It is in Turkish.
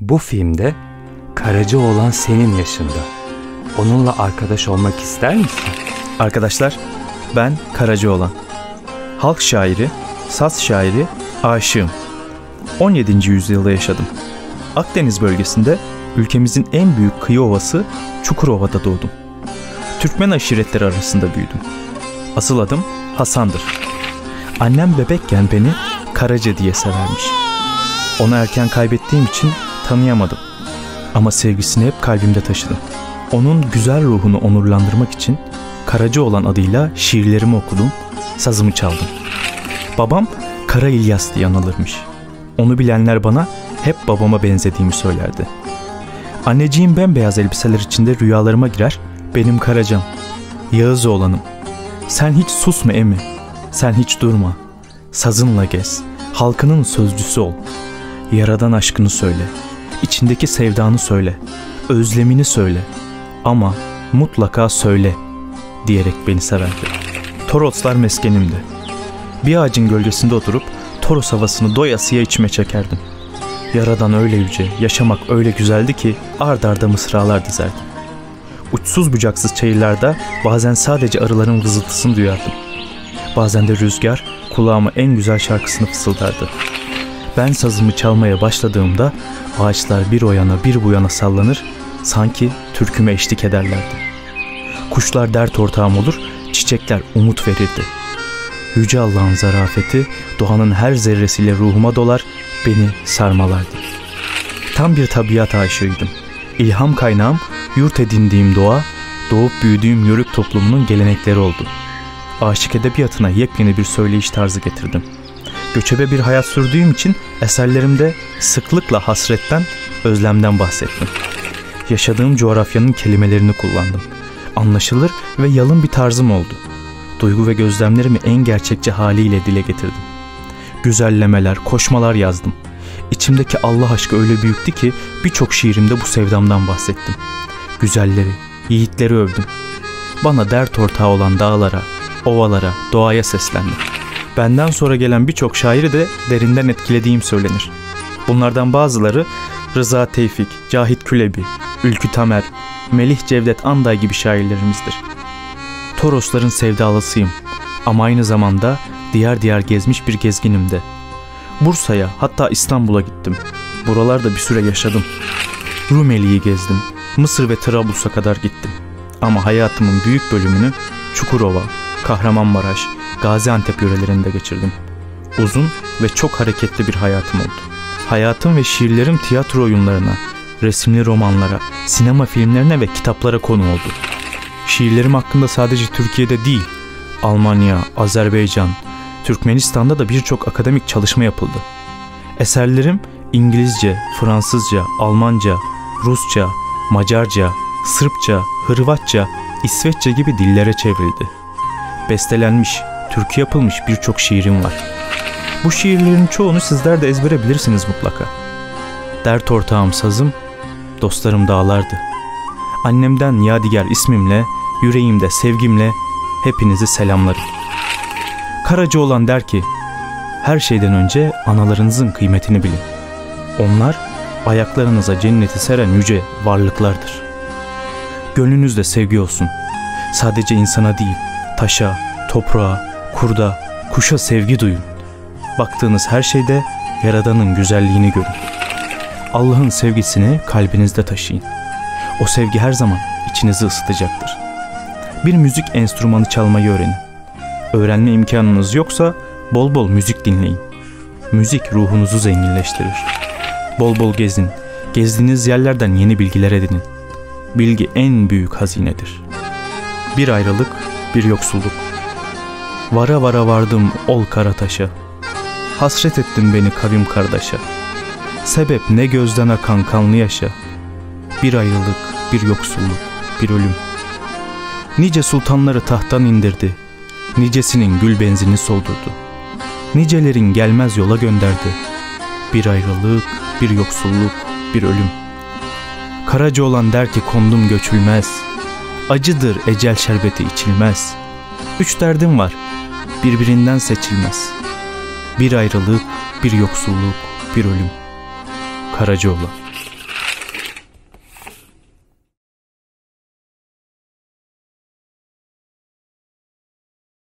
Bu filmde Karaca olan senin yaşında. Onunla arkadaş olmak ister misin? Arkadaşlar ben Karacaoğlan. Halk şairi, saz şairi, aşığım. 17. yüzyılda yaşadım. Akdeniz bölgesinde ülkemizin en büyük kıyı ovası Çukurova'da doğdum. Türkmen aşiretleri arasında büyüdüm. Asıl adım Hasan'dır. Annem bebekken beni Karaca diye severmiş. Onu erken kaybettiğim için tanıyamadım. Ama sevgisini hep kalbimde taşıdım. Onun güzel ruhunu onurlandırmak için Karaca olan adıyla şiirlerimi okudum, sazımı çaldım. Babam Kara İlyas diye anılırmış. Onu bilenler bana hep babama benzediğimi söylerdi. Anneciğim bembeyaz elbiseler içinde rüyalarıma girer, benim Karacam, Yağız oğlanım. Sen hiç susma emi, sen hiç durma. Sazınla gez, halkının sözcüsü ol. Yaradan aşkını söyle, içindeki sevdanı söyle, özlemini söyle. Ama mutlaka söyle diyerek beni severdi. Toroslar meskenimdi. Bir ağacın gölgesinde oturup Toros havasını doyasıya içime çekerdim. Yaradan öyle yüce, yaşamak öyle güzeldi ki ard arda mısralar dizerdim. Uçsuz bucaksız çayırlarda bazen sadece arıların vızıltısını duyardım. Bazen de rüzgar kulağıma en güzel şarkısını fısıldardı. Ben sazımı çalmaya başladığımda ağaçlar bir o yana bir bu yana sallanır, sanki türküme eşlik ederlerdi. Kuşlar dert ortağım olur, çiçekler umut verirdi. Yüce Allah'ın zarafeti doğanın her zerresiyle ruhuma dolar, beni sarmalardı. Tam bir tabiat aşığıydım. İlham kaynağım, yurt edindiğim doğa, doğup büyüdüğüm yörük toplumunun gelenekleri oldu. Aşık edebiyatına yepyeni bir söyleyiş tarzı getirdim. Göçebe bir hayat sürdüğüm için eserlerimde sıklıkla hasretten, özlemden bahsettim. Yaşadığım coğrafyanın kelimelerini kullandım. Anlaşılır ve yalın bir tarzım oldu. Duygu ve gözlemlerimi en gerçekçi haliyle dile getirdim. Güzellemeler, koşmalar yazdım. İçimdeki Allah aşkı öyle büyüktü ki birçok şiirimde bu sevdamdan bahsettim. Güzelleri, yiğitleri övdüm. Bana dert ortağı olan dağlara, ovalara, doğaya seslendim. Benden sonra gelen birçok şairi de derinden etkilediğim söylenir. Bunlardan bazıları Rıza Tevfik, Cahit Külebi, Ülkü Tamer, Melih Cevdet Anday gibi şairlerimizdir. Torosların sevdalısıyım ama aynı zamanda diğer diğer gezmiş bir gezginim de. Bursa'ya hatta İstanbul'a gittim. Buralarda bir süre yaşadım. Rumeli'yi gezdim. Mısır ve Trablus'a kadar gittim. Ama hayatımın büyük bölümünü Çukurova, Kahramanmaraş, Gaziantep yörelerinde geçirdim. Uzun ve çok hareketli bir hayatım oldu. Hayatım ve şiirlerim tiyatro oyunlarına, resimli romanlara, sinema filmlerine ve kitaplara konu oldu. Şiirlerim hakkında sadece Türkiye'de değil, Almanya, Azerbaycan, Türkmenistan'da da birçok akademik çalışma yapıldı. Eserlerim İngilizce, Fransızca, Almanca, Rusça, Macarca, Sırpça, Hırvatça, İsveççe gibi dillere çevrildi. Bestelenmiş, türkü yapılmış birçok şiirim var. Bu şiirlerin çoğunu sizler de ezbere bilirsiniz mutlaka. Dert ortağım sazım, dostlarım dağlardı. Annemden Yadigar ismimle, yüreğimde sevgimle hepinizi selamlarım. Karaca olan der ki, her şeyden önce analarınızın kıymetini bilin. Onlar ayaklarınıza cenneti seren yüce varlıklardır. Gönlünüzde sevgi olsun. Sadece insana değil, taşa, toprağa, kurda, kuşa sevgi duyun. Baktığınız her şeyde Yaradan'ın güzelliğini görün. Allah'ın sevgisini kalbinizde taşıyın. O sevgi her zaman içinizi ısıtacaktır. Bir müzik enstrümanı çalmayı öğrenin. Öğrenme imkanınız yoksa bol bol müzik dinleyin. Müzik ruhunuzu zenginleştirir. Bol bol gezin. Gezdiğiniz yerlerden yeni bilgiler edinin. Bilgi en büyük hazinedir. Bir ayrılık, bir yoksulluk. Vara vara vardım ol Karataş'a. Hasret ettin beni kavim kardeşe. Sebep ne gözden akan kanlı yaşa. Bir ayrılık, bir yoksulluk, bir ölüm. Nice sultanları tahttan indirdi. Nicesinin gül benzini soldurdu. Nicelerin gelmez yola gönderdi. Bir ayrılık, bir yoksulluk, bir ölüm. Karaca olan der ki kondum göçülmez. Acıdır ecel şerbeti içilmez. Üç derdim var, birbirinden seçilmez. Bir ayrılık, bir yoksulluk, bir ölüm. Karacaoğlan